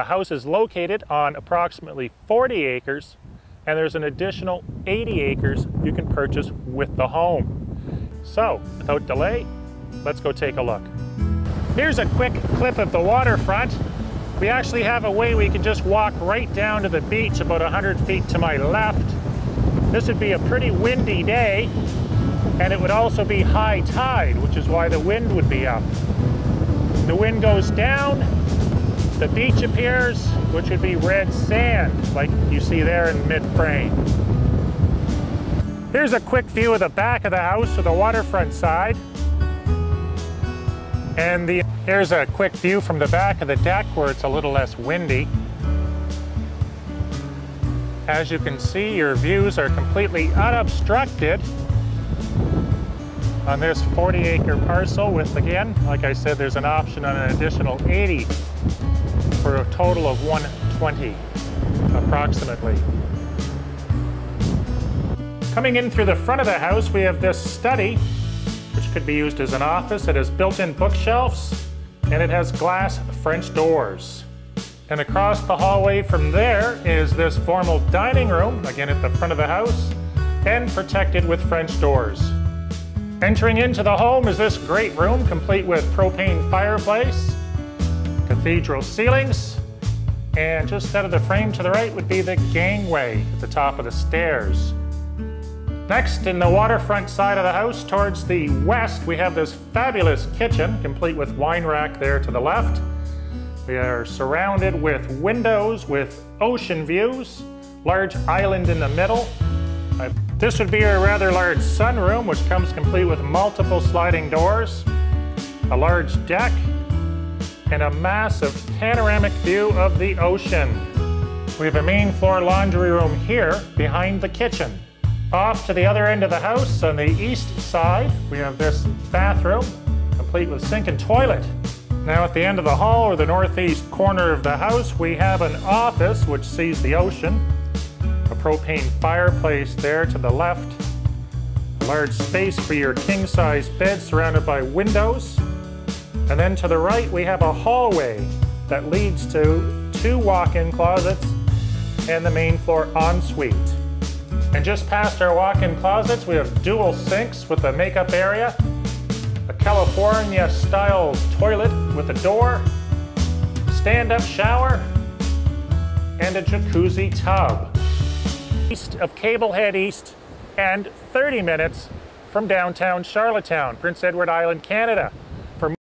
The house is located on approximately 40 acres and there's an additional 80 acres you can purchase with the home. So, without delay, let's go take a look. Here's a quick clip of the waterfront. We actually have a way we can just walk right down to the beach about 100 feet to my left. This would be a pretty windy day, and it would also be high tide, which is why the wind would be up. The wind goes down, the beach appears, which would be red sand, like you see there in mid-frame. Here's a quick view of the back of the house or the waterfront side. And the, here's a quick view from the back of the deck where it's a little less windy. As you can see, your views are completely unobstructed on this 40 acre parcel with, again, like I said, there's an option on an additional 80 for a total of 120 approximately. Coming in through the front of the house, we have this study which could be used as an office. It has built-in bookshelves and it has glass French doors. And across the hallway from there is this formal dining room, again at the front of the house, and protected with French doors. Entering into the home is this great room, complete with propane fireplace, cathedral ceilings, and just out of the frame to the right would be the gangway at the top of the stairs. Next, in the waterfront side of the house towards the west, we have this fabulous kitchen, complete with wine rack there to the left. We are surrounded with windows with ocean views, large island in the middle. Uh, this would be a rather large sunroom, which comes complete with multiple sliding doors, a large deck, and a massive panoramic view of the ocean. We have a main floor laundry room here behind the kitchen. Off to the other end of the house on the east side, we have this bathroom, complete with sink and toilet. Now at the end of the hall or the northeast corner of the house, we have an office which sees the ocean, a propane fireplace there to the left, a large space for your king-size bed surrounded by windows, and then to the right we have a hallway that leads to two walk-in closets and the main floor ensuite. And just past our walk-in closets, we have dual sinks with a makeup area, a California-style toilet with a door, stand-up shower, and a jacuzzi tub. East of Cablehead East and 30 minutes from downtown Charlottetown, Prince Edward Island, Canada.